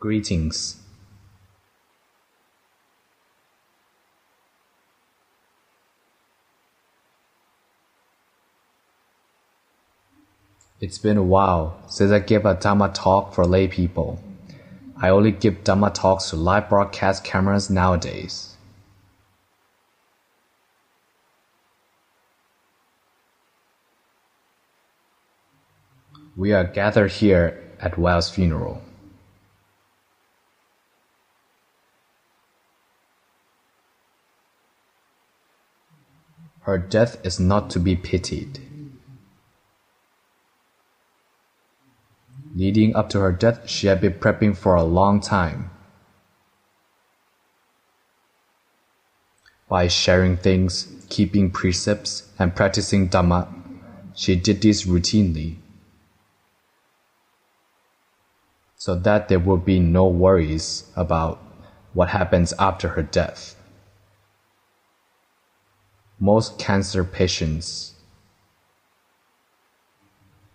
Greetings. It's been a while since I gave a Dhamma talk for lay people. I only give Dhamma talks to live broadcast cameras nowadays. We are gathered here at Well's funeral. Her death is not to be pitied. Leading up to her death, she had been prepping for a long time. By sharing things, keeping precepts, and practicing Dhamma, she did this routinely. So that there would be no worries about what happens after her death. Most cancer patients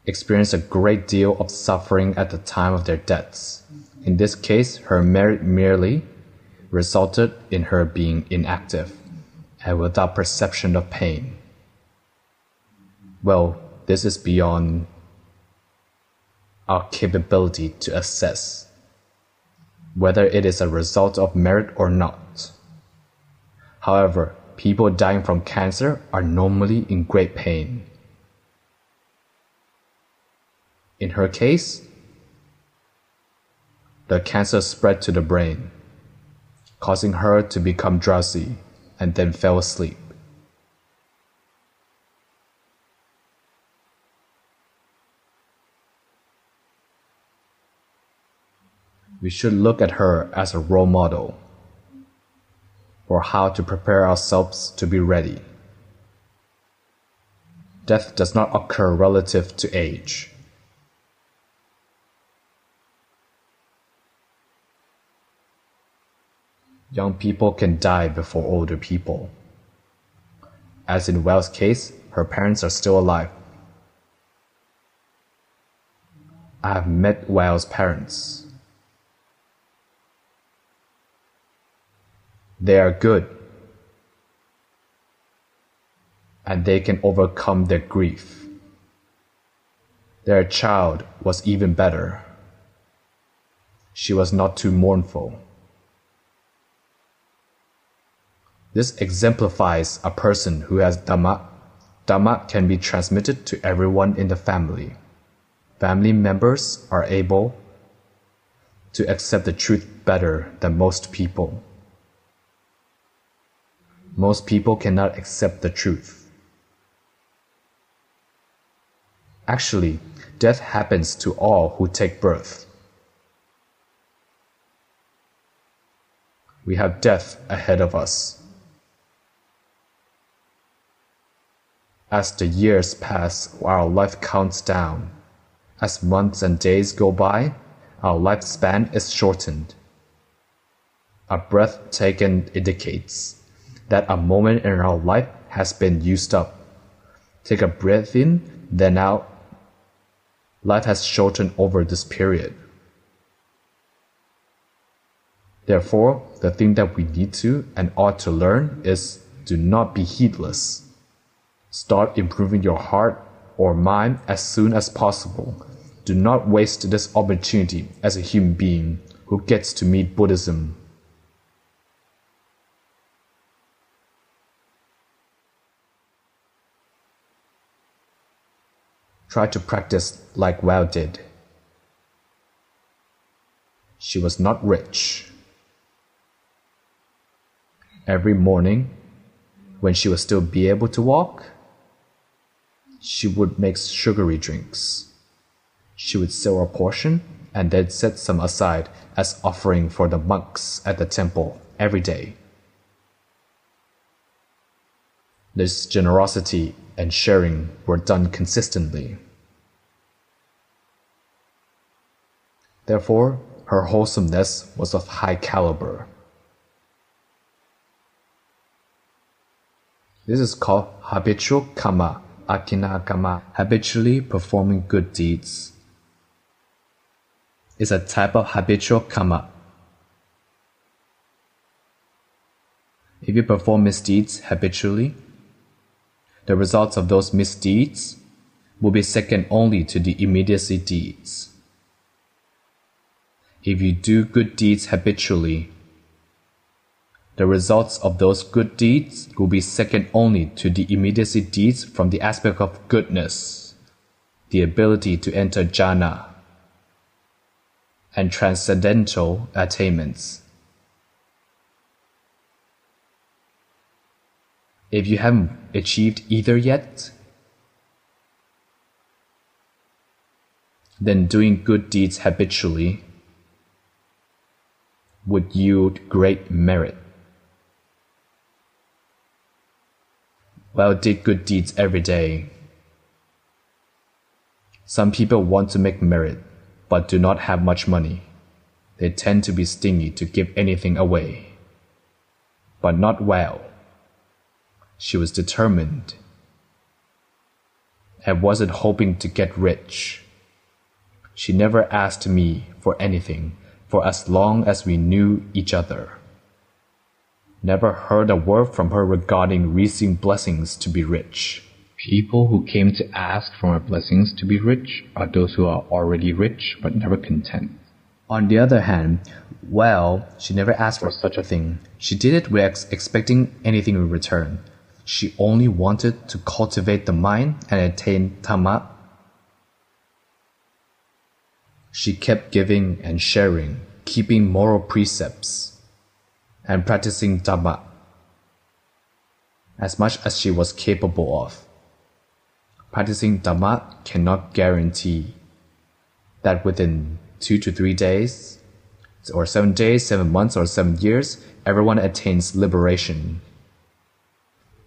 experience a great deal of suffering at the time of their deaths. In this case, her merit merely resulted in her being inactive and without perception of pain. Well, this is beyond our capability to assess whether it is a result of merit or not. However, people dying from cancer are normally in great pain. In her case, the cancer spread to the brain, causing her to become drowsy and then fell asleep. We should look at her as a role model for how to prepare ourselves to be ready. Death does not occur relative to age. Young people can die before older people. As in Well's case, her parents are still alive. I have met Well's parents. They are good. And they can overcome their grief. Their child was even better. She was not too mournful. This exemplifies a person who has Dhamma. Dhamma can be transmitted to everyone in the family. Family members are able to accept the truth better than most people. Most people cannot accept the truth. Actually, death happens to all who take birth. We have death ahead of us. As the years pass, our life counts down. As months and days go by, our lifespan is shortened. A breath taken indicates that a moment in our life has been used up. Take a breath in, then out. Life has shortened over this period. Therefore, the thing that we need to and ought to learn is do not be heedless. Start improving your heart or mind as soon as possible. Do not waste this opportunity as a human being who gets to meet Buddhism. Try to practice like Well did. She was not rich. Every morning, when she would still be able to walk, she would make sugary drinks. She would sell a portion and then set some aside as offering for the monks at the temple every day. This generosity and sharing were done consistently. Therefore, her wholesomeness was of high caliber. This is called habitual karma Akinakama, habitually performing good deeds. is a type of habitual karma. If you perform misdeeds habitually, the results of those misdeeds will be second only to the immediacy deeds. If you do good deeds habitually, the results of those good deeds will be second only to the immediacy deeds from the aspect of goodness, the ability to enter jhana, and transcendental attainments. If you haven't achieved either yet, then doing good deeds habitually would yield great merit. Well, did good deeds every day. Some people want to make merit, but do not have much money. They tend to be stingy to give anything away. But not well. She was determined and wasn't hoping to get rich. She never asked me for anything for as long as we knew each other. Never heard a word from her regarding receiving blessings to be rich. People who came to ask for her blessings to be rich are those who are already rich but never content. On the other hand, well, she never asked for such a thing. She did it without expecting anything in return. She only wanted to cultivate the mind and attain Dhamma. She kept giving and sharing, keeping moral precepts, and practicing Dhamma as much as she was capable of. Practicing Dhamma cannot guarantee that within two to three days, or seven days, seven months, or seven years, everyone attains liberation.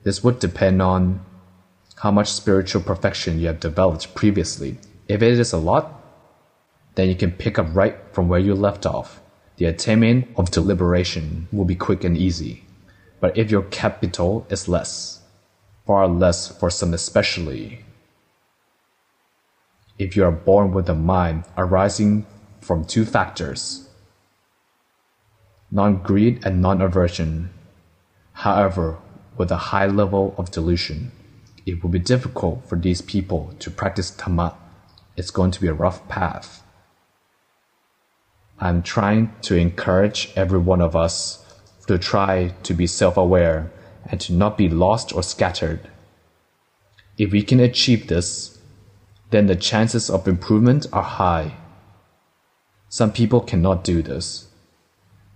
This would depend on how much spiritual perfection you have developed previously. If it is a lot, then you can pick up right from where you left off. The attainment of deliberation will be quick and easy. But if your capital is less, far less for some especially, if you are born with a mind arising from two factors, non greed and non aversion, however, with a high level of delusion. It will be difficult for these people to practice Dhamma. It's going to be a rough path. I'm trying to encourage every one of us to try to be self aware and to not be lost or scattered. If we can achieve this, then the chances of improvement are high. Some people cannot do this,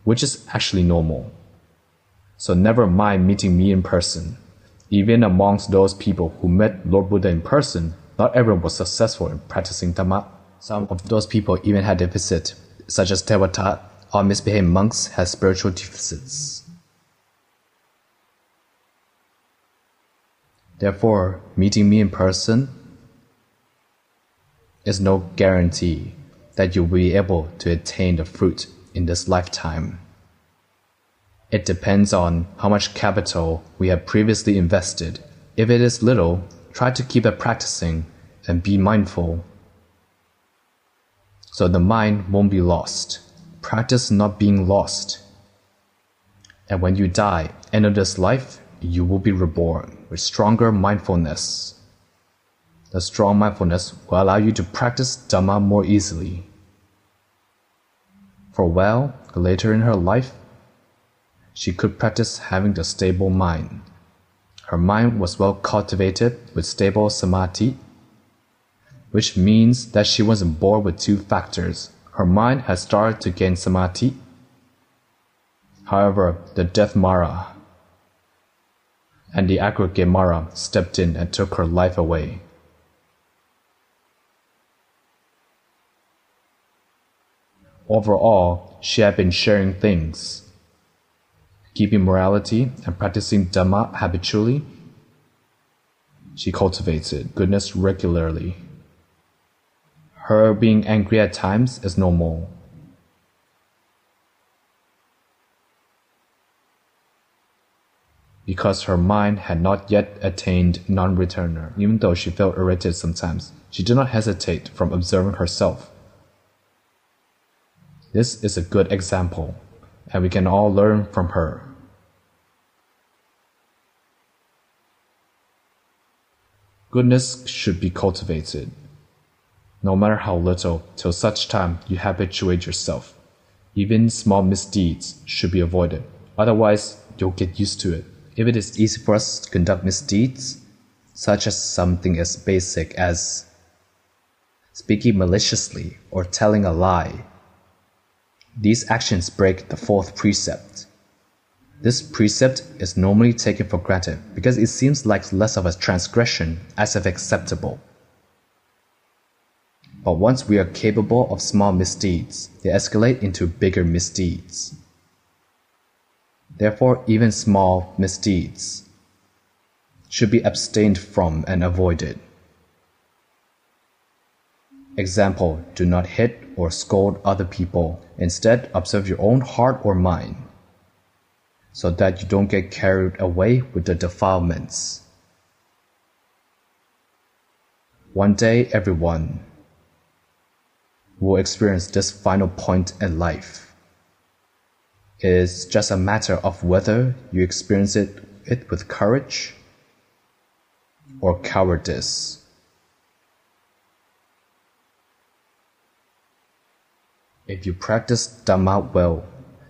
which is actually normal. So never mind meeting me in person. Even amongst those people who met Lord Buddha in person, not everyone was successful in practicing Dhamma. Some of those people even had deficit, such as Devadatta or misbehaved monks had spiritual deficits. Therefore, meeting me in person is no guarantee that you'll be able to attain the fruit in this lifetime. It depends on how much capital we have previously invested. If it is little, try to keep it practicing and be mindful. So the mind won't be lost. Practice not being lost. And when you die, end of this life, you will be reborn with stronger mindfulness. The strong mindfulness will allow you to practice Dhamma more easily. For well, later in her life, she could practice having a stable mind. Her mind was well cultivated with stable samadhi, which means that she wasn't bored with two factors. Her mind had started to gain samadhi. However, the death Mara and the aggregate Mara stepped in and took her life away. Overall, she had been sharing things keeping morality and practicing Dhamma habitually. She cultivated goodness regularly. Her being angry at times is normal. Because her mind had not yet attained non returner, even though she felt irritated sometimes, she did not hesitate from observing herself This is a good example, and we can all learn from her. Goodness should be cultivated, no matter how little, till such time you habituate yourself. Even small misdeeds should be avoided, otherwise, you'll get used to it. If it is easy for us to conduct misdeeds, such as something as basic as speaking maliciously or telling a lie, these actions break the fourth precept. This precept is normally taken for granted because it seems like less of a transgression as if acceptable. But once we are capable of small misdeeds, they escalate into bigger misdeeds. Therefore, even small misdeeds should be abstained from and avoided. Example, do not hit or scold other people. Instead, observe your own heart or mind so that you don't get carried away with the defilements. One day, everyone will experience this final point in life. It is just a matter of whether you experience it, it with courage or cowardice. If you practice Dhamma well,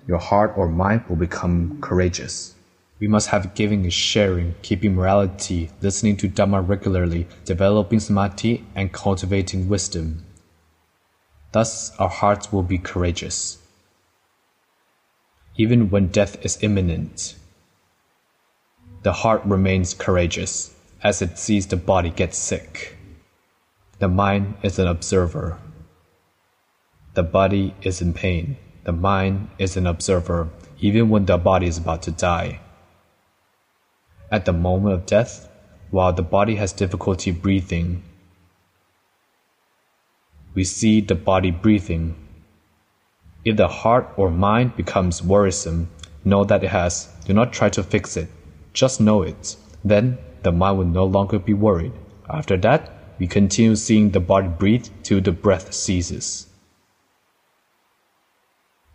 your heart or mind will become courageous. We must have giving and sharing, keeping morality, listening to Dhamma regularly, developing samadhi, and cultivating wisdom. Thus, our hearts will be courageous. Even when death is imminent, the heart remains courageous as it sees the body get sick. The mind is an observer. The body is in pain. The mind is an observer even when the body is about to die. At the moment of death, while the body has difficulty breathing, we see the body breathing. If the heart or mind becomes worrisome, know that it has. Do not try to fix it. Just know it. Then the mind will no longer be worried. After that, we continue seeing the body breathe till the breath ceases.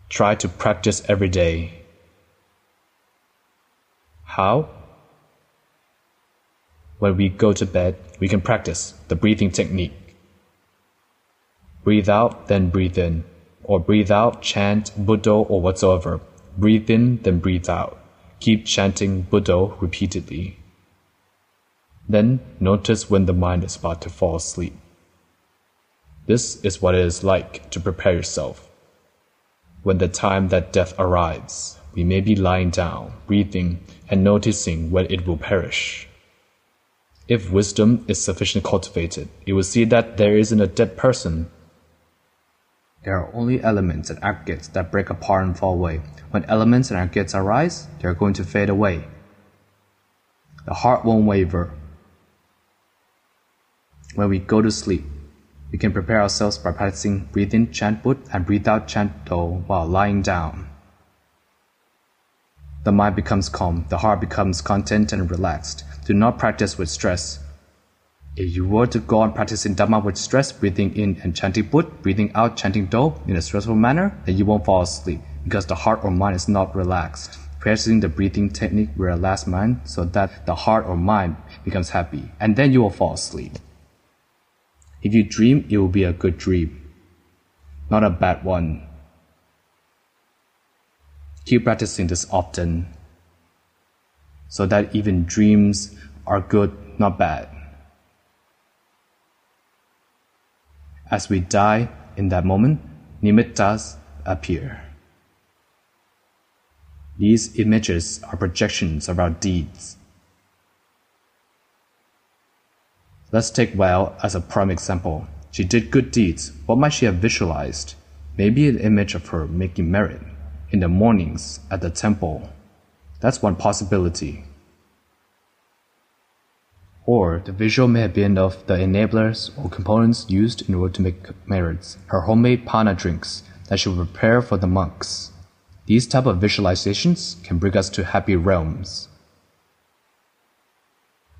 Try to practice every day. How? When we go to bed, we can practice the breathing technique. Breathe out, then breathe in, or breathe out, chant Buddho or whatsoever. Breathe in, then breathe out. Keep chanting Buddho repeatedly. Then notice when the mind is about to fall asleep. This is what it is like to prepare yourself when the time that death arrives, we may be lying down, breathing, and noticing when it will perish. If wisdom is sufficiently cultivated, you will see that there isn't a dead person. There are only elements and aggregates that break apart and fall away. When elements and aggregates arise, they are going to fade away. The heart won't waver. When we go to sleep, we can prepare ourselves by practicing breathe in chant Bud and breathe out chant Dho while lying down. The mind becomes calm, the heart becomes content and relaxed. Do not practice with stress. If you were to go on practicing Dhamma with stress, breathing in and chanting Bud, breathing out chanting Dho in a stressful manner, then you won't fall asleep because the heart or mind is not relaxed. Practicing the breathing technique will relax mind so that the heart or mind becomes happy, and then you will fall asleep. If you dream, it will be a good dream, not a bad one. Keep practicing this often so that even dreams are good, not bad. As we die in that moment, nimittas appear. These images are projections of our deeds. Let's take Well as a prime example. She did good deeds. What might she have visualized? Maybe an image of her making merit in the mornings at the temple. That's one possibility. Or the visual may have been of the enablers or components used in order to make merits, her homemade pana drinks that she would prepare for the monks. These type of visualizations can bring us to happy realms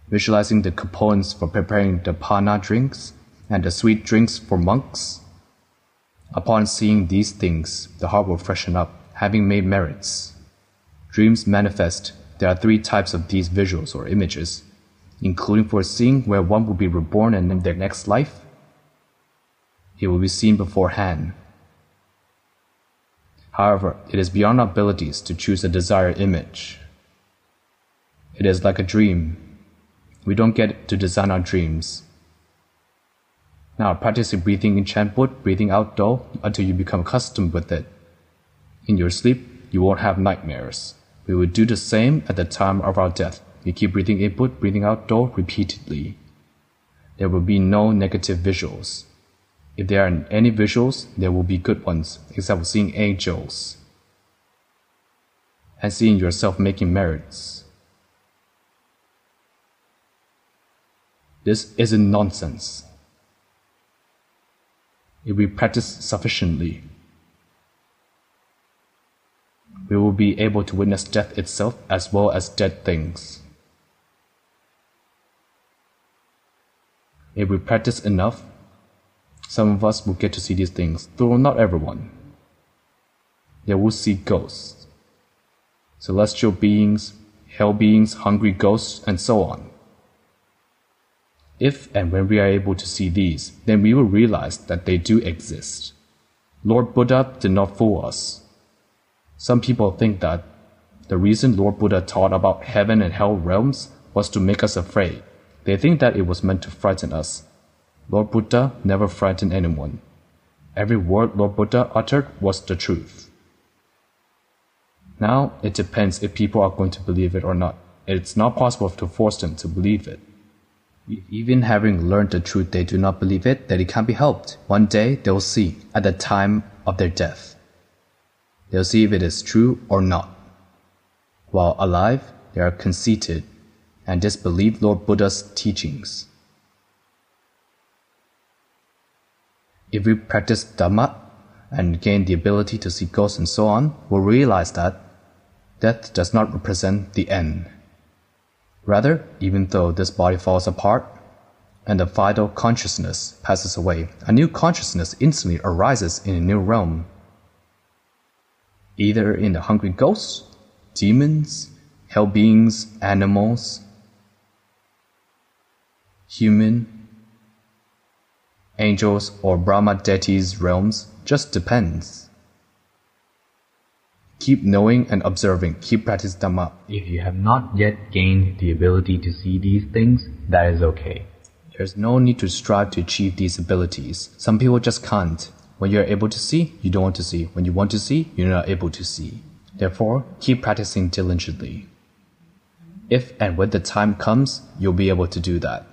visualizing the components for preparing the pana drinks and the sweet drinks for monks. Upon seeing these things, the heart will freshen up, having made merits. Dreams manifest. There are three types of these visuals or images, including foreseeing where one will be reborn and in their next life. It will be seen beforehand. However, it is beyond our abilities to choose a desired image. It is like a dream. We don't get to design our dreams. Now practice breathing in Chenput, breathing out Dho until you become accustomed with it. In your sleep, you won't have nightmares. We will do the same at the time of our death. We keep breathing input, breathing out Dho repeatedly. There will be no negative visuals. If there are any visuals, there will be good ones, except for seeing angels and seeing yourself making merits. This isn't nonsense if we practice sufficiently. We will be able to witness death itself as well as dead things. If we practice enough, some of us will get to see these things, though not everyone. They will see ghosts, celestial beings, hell beings, hungry ghosts, and so on. If and when we are able to see these, then we will realize that they do exist. Lord Buddha did not fool us. Some people think that the reason Lord Buddha taught about heaven and hell realms was to make us afraid. They think that it was meant to frighten us. Lord Buddha never frightened anyone. Every word Lord Buddha uttered was the truth. Now, it depends if people are going to believe it or not. It's not possible to force them to believe it. Even having learned the truth, they do not believe it, that it can't be helped. One day they will see at the time of their death. They'll see if it is true or not. While alive, they are conceited and disbelieve Lord Buddha's teachings. If we practice Dhamma and gain the ability to see ghosts and so on, we'll realize that death does not represent the end. Rather, even though this body falls apart and the vital consciousness passes away, a new consciousness instantly arises in a new realm. Either in the hungry ghosts, demons, hell beings, animals, human, angels, or Brahma deities realms just depends. Keep knowing and observing. Keep practicing Dhamma. If you have not yet gained the ability to see these things, that is okay. There's no need to strive to achieve these abilities. Some people just can't. When you're able to see, you don't want to see. When you want to see, you're not able to see. Therefore, keep practicing diligently. If and when the time comes, you'll be able to do that.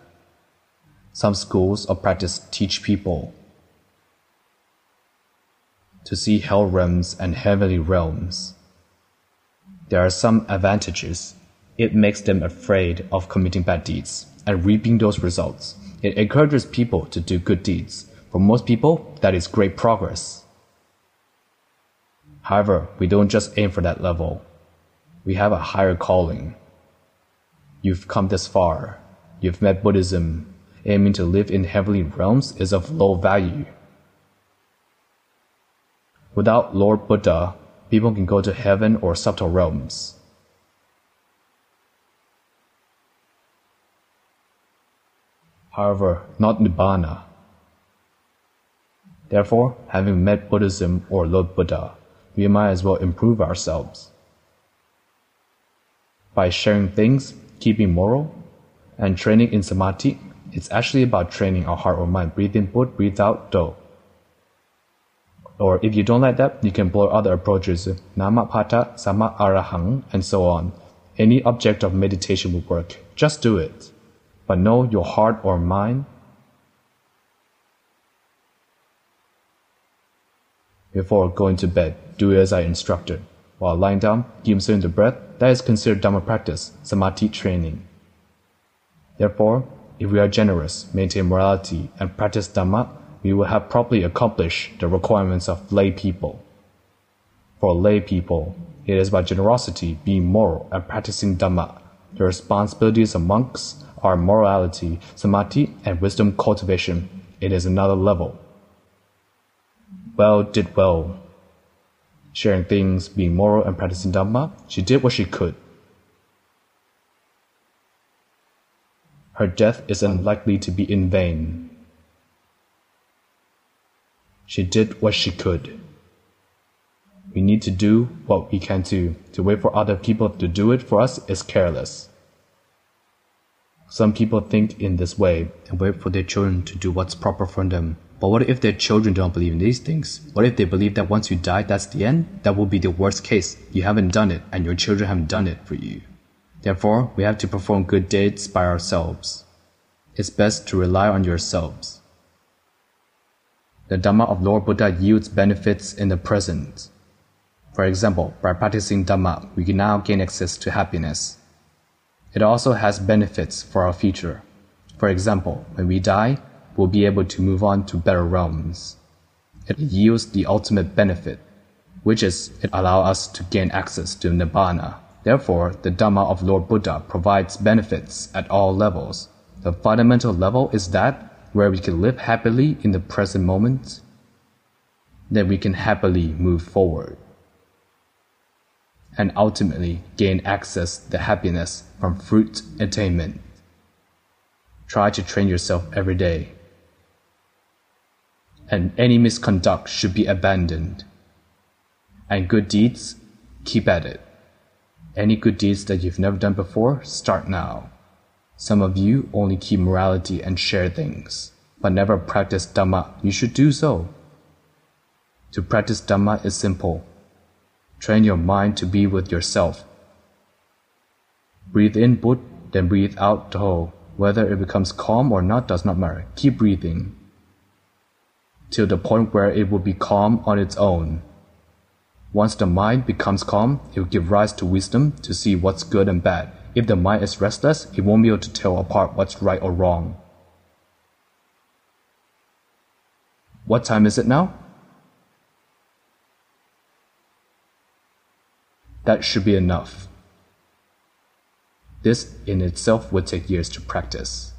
Some schools of practice teach people to see hell realms and heavenly realms. There are some advantages. It makes them afraid of committing bad deeds and reaping those results. It encourages people to do good deeds. For most people, that is great progress. However, we don't just aim for that level. We have a higher calling. You've come this far. You've met Buddhism. Aiming to live in heavenly realms is of low value. Without Lord Buddha, people can go to heaven or subtle realms. However, not Nibbana. Therefore, having met Buddhism or Lord Buddha, we might as well improve ourselves. By sharing things, keeping moral, and training in samadhi, it's actually about training our heart or mind. Breathe in, Bud, breathe out, do. Or if you don't like that, you can employ other approaches, Namapata, Sama Arahang, and so on. Any object of meditation will work. Just do it. But know your heart or mind. Before going to bed, do as I instructed. While lying down, keep observing the breath. That is considered Dhamma practice, Samadhi training. Therefore, if we are generous, maintain morality, and practice Dhamma, we will have properly accomplished the requirements of lay people. For lay people, it is by generosity, being moral, and practicing Dhamma. The responsibilities of monks are morality, samadhi, and wisdom cultivation. It is another level. well did well. Sharing things, being moral, and practicing Dhamma, she did what she could. Her death is unlikely to be in vain. She did what she could. We need to do what we can do. To wait for other people to do it for us is careless. Some people think in this way and wait for their children to do what's proper for them. But what if their children don't believe in these things? What if they believe that once you die, that's the end? That will be the worst case. You haven't done it, and your children haven't done it for you. Therefore, we have to perform good deeds by ourselves. It's best to rely on yourselves. The Dhamma of Lord Buddha yields benefits in the present. For example, by practicing Dhamma, we can now gain access to happiness. It also has benefits for our future. For example, when we die, we'll be able to move on to better realms. It yields the ultimate benefit, which is it allows us to gain access to Nibbana. Therefore, the Dhamma of Lord Buddha provides benefits at all levels. The fundamental level is that where we can live happily in the present moment, then we can happily move forward and ultimately gain access to happiness from fruit attainment. Try to train yourself every day. And any misconduct should be abandoned. And good deeds, keep at it. Any good deeds that you've never done before, start now. Some of you only keep morality and share things, but never practice Dhamma. You should do so. To practice Dhamma is simple Train your mind to be with yourself. Breathe in Bud, then breathe out Dho. Whether it becomes calm or not does not matter. Keep breathing till the point where it will be calm on its own. Once the mind becomes calm, it will give rise to wisdom to see what's good and bad. If the mind is restless, it won't be able to tell apart what's right or wrong. What time is it now? That should be enough. This in itself would take years to practice.